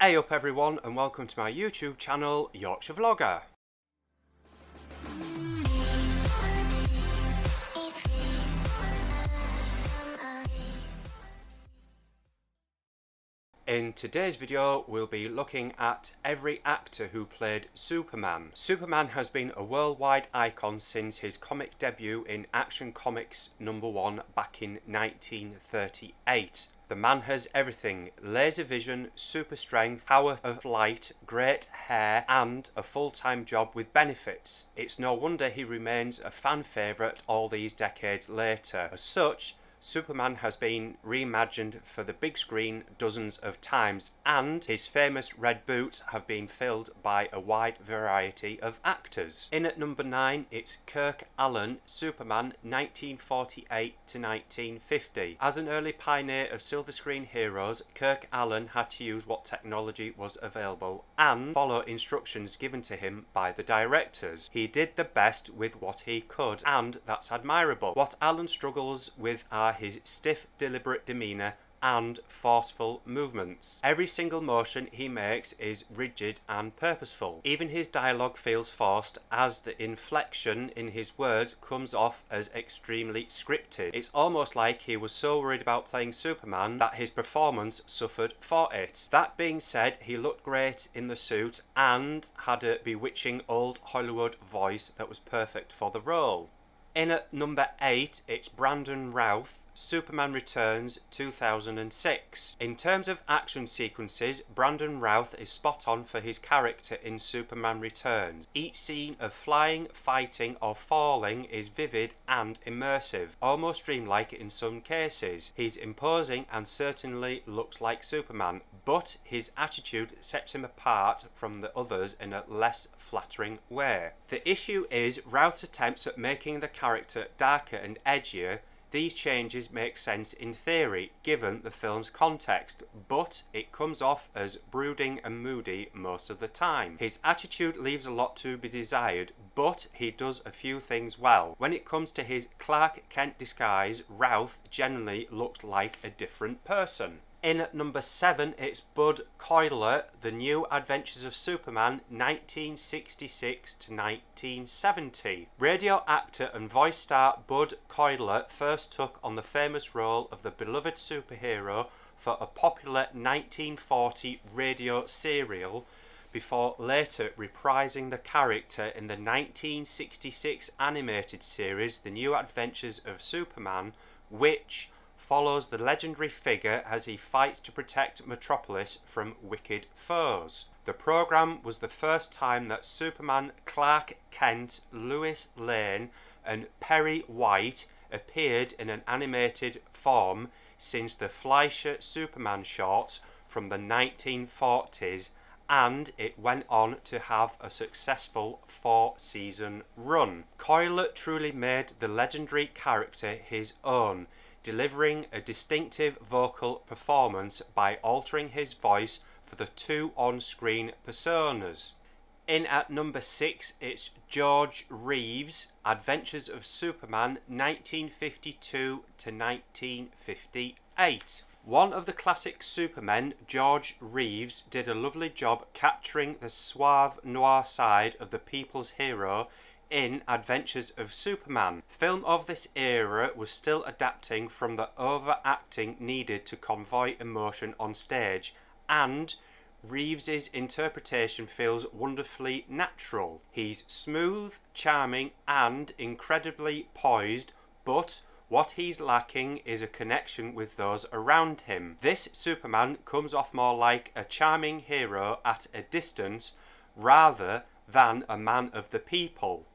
Hey up everyone and welcome to my YouTube channel Yorkshire Vlogger. In today's video we'll be looking at every actor who played Superman. Superman has been a worldwide icon since his comic debut in Action Comics number 1 back in 1938. The man has everything laser vision, super strength, power of flight, great hair, and a full time job with benefits. It's no wonder he remains a fan favourite all these decades later. As such, Superman has been reimagined for the big screen dozens of times, and his famous red boots have been filled by a wide variety of actors. In at number 9, it's Kirk Alyn, Superman 1948 to 1950. As an early pioneer of silver screen heroes, Kirk Alyn had to use what technology was available and follow instructions given to him by the directors. He did the best with what he could, and that's admirable. What Alyn struggles with are are his stiff, deliberate demeanour and forceful movements. Every single motion he makes is rigid and purposeful. Even his dialogue feels forced as the inflection in his words comes off as extremely scripted. It's almost like he was so worried about playing Superman that his performance suffered for it. That being said, he looked great in the suit and had a bewitching old Hollywood voice that was perfect for the role. In at number 8, it's Brandon Routh, Superman Returns 2006. In terms of action sequences, Brandon Routh is spot on for his character in Superman Returns. Each scene of flying, fighting, or falling is vivid and immersive, almost dreamlike in some cases. He's imposing and certainly looks like Superman, but his attitude sets him apart from the others in a less flattering way. The issue is Routh's attempts at making the character darker and edgier these changes make sense in theory, given the film's context, but it comes off as brooding and moody most of the time. His attitude leaves a lot to be desired, but he does a few things well. When it comes to his Clark Kent disguise, Routh generally looks like a different person. In at number seven, it's Bud Collyer, The New Adventures of Superman, 1966 to 1970. Radio actor and voice star Bud Collyer first took on the famous role of the beloved superhero for a popular 1940 radio serial before later reprising the character in the 1966 animated series The New Adventures of Superman, which follows the legendary figure as he fights to protect Metropolis from wicked foes. The programme was the first time that Superman, Clark Kent, Lois Lane, and Perry White appeared in an animated form since the Fleischer Superman shorts from the 1940s and it went on to have a successful four season run. Collyer truly made the legendary character his own, delivering a distinctive vocal performance by altering his voice for the two on screen personas. In at number six, it's George Reeves' Adventures of Superman 1952 to 1958. One of the classic Supermen, George Reeves, did a lovely job capturing the suave noir side of the people's hero in Adventures of Superman. Film of this era was still adapting from the overacting needed to convey emotion on stage, and Reeves's interpretation feels wonderfully natural. He's smooth, charming, and incredibly poised, but what he's lacking is a connection with those around him. This Superman comes off more like a charming hero at a distance rather than a man of the people.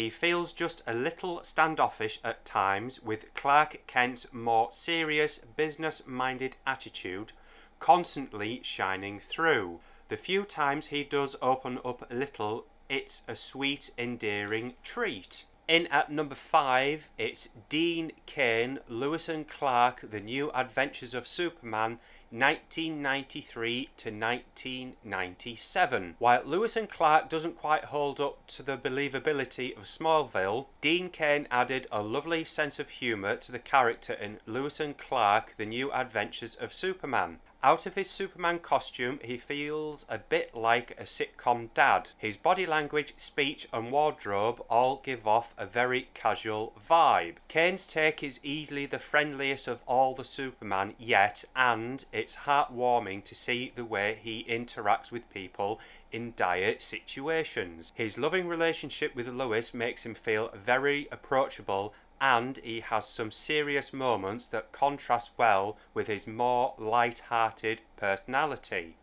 He feels just a little standoffish at times with Clark Kent's more serious, business minded attitude constantly shining through. The few times he does open up a little, it's a sweet, endearing treat. In at number five, it's Dean Cain, Lois and Clark, The New Adventures of Superman, 1993 to 1997. While Lois and Clark doesn't quite hold up to the believability of Smallville, Dean Cain added a lovely sense of humour to the character in Lois and Clark The New Adventures of Superman. Out of his Superman costume, he feels a bit like a sitcom dad. His body language, speech, and wardrobe all give off a very casual vibe. Cain's take is easily the friendliest of all the Superman yet, and it's heartwarming to see the way he interacts with people in dire situations. His loving relationship with Lois makes him feel very approachable and he has some serious moments that contrast well with his more light-hearted personality.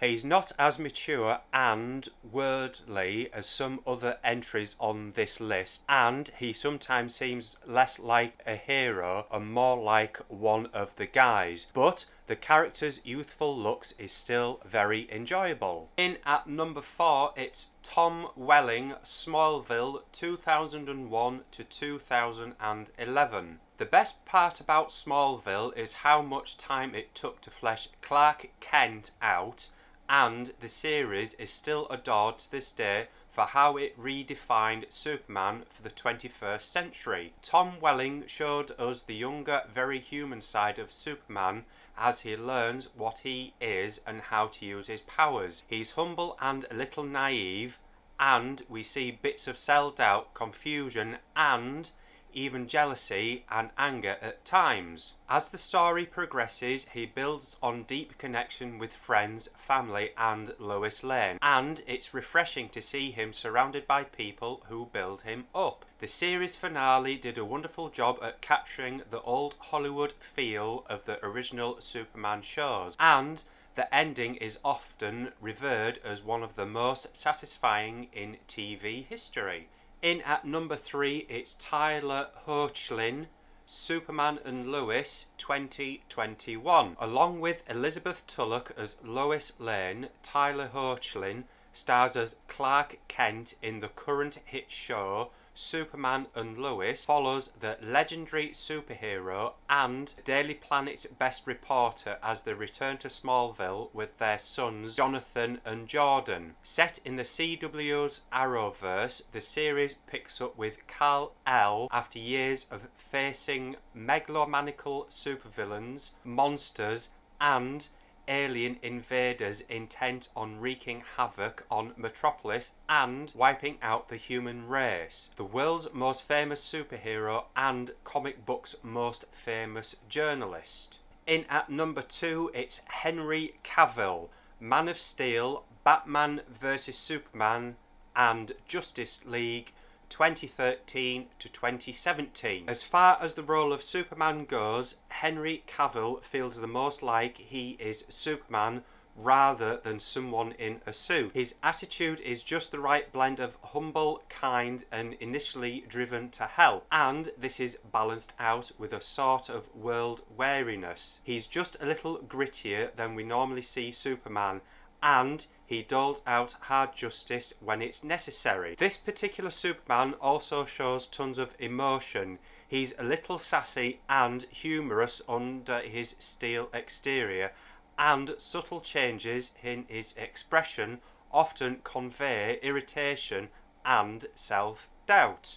He's not as mature and worldly as some other entries on this list, and he sometimes seems less like a hero and more like one of the guys. But the character's youthful looks is still very enjoyable. In at number 4 it's Tom Welling, Smallville 2001 to 2011. The best part about Smallville is how much time it took to flesh Clark Kent out and the series is still adored to this day for how it redefined Superman for the 21st century. Tom Welling showed us the younger, very human side of Superman as he learns what he is and how to use his powers. He's humble and a little naive, and we see bits of self doubt, confusion, and even jealousy and anger at times. As the story progresses, he builds on deep connection with friends, family, and Lois Lane, and it's refreshing to see him surrounded by people who build him up. The series finale did a wonderful job at capturing the old Hollywood feel of the original Superman shows, and the ending is often revered as one of the most satisfying in TV history. In at number three, it's Tyler Hoechlin, Superman and Lois 2021. Along with Elizabeth Tulloch as Lois Lane, Tyler Hoechlin stars as Clark Kent in the current hit show Superman and Lois follows the legendary superhero and Daily Planet's best reporter as they return to Smallville with their sons Jonathan and Jordan. Set in the CW's Arrowverse, the series picks up with Kal-El after years of facing megalomaniacal supervillains, monsters, and alien invaders intent on wreaking havoc on Metropolis and wiping out the human race. The world's most famous superhero and comic book's most famous journalist. In at number two, it's Henry Cavill, Man of Steel, Batman vs Superman, and Justice League 2013 to 2017. As far as the role of Superman goes, Henry Cavill feels the most like he is Superman rather than someone in a suit. His attitude is just the right blend of humble, kind, and initially driven to help, and this is balanced out with a sort of world wariness. He's just a little grittier than we normally see Superman, and he doles out hard justice when it's necessary. This particular Superman also shows tons of emotion. He's a little sassy and humorous under his steel exterior, and subtle changes in his expression often convey irritation and self doubt.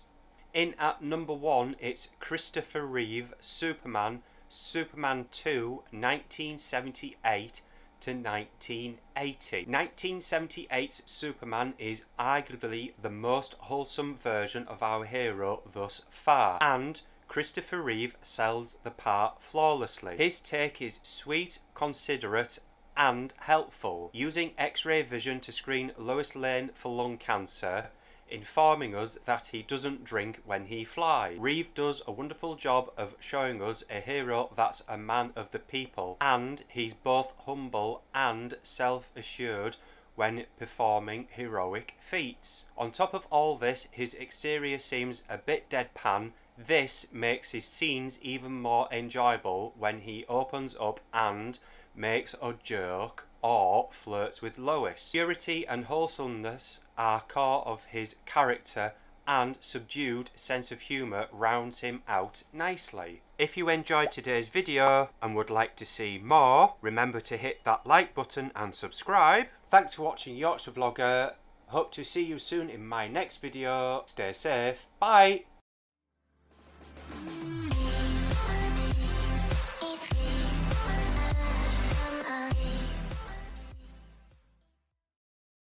In at number one, it's Christopher Reeve, Superman, Superman 2, 1978 to 1980. 1978's Superman is arguably the most wholesome version of our hero thus far, and Christopher Reeve sells the part flawlessly. His take is sweet, considerate, and helpful. Using X-ray vision to screen Lois Lane for lung cancer, informing us that he doesn't drink when he flies. Reeve does a wonderful job of showing us a hero that's a man of the people, and he's both humble and self-assured when performing heroic feats. On top of all this, his exterior seems a bit deadpan. This makes his scenes even more enjoyable when he opens up and makes a joke or flirts with Lois. Purity and wholesomeness are core of his character and subdued sense of humour rounds him out nicely. If you enjoyed today's video and would like to see more, remember to hit that like button and subscribe. Thanks for watching Yorkshire Vlogger. Hope to see you soon in my next video. Stay safe. Bye.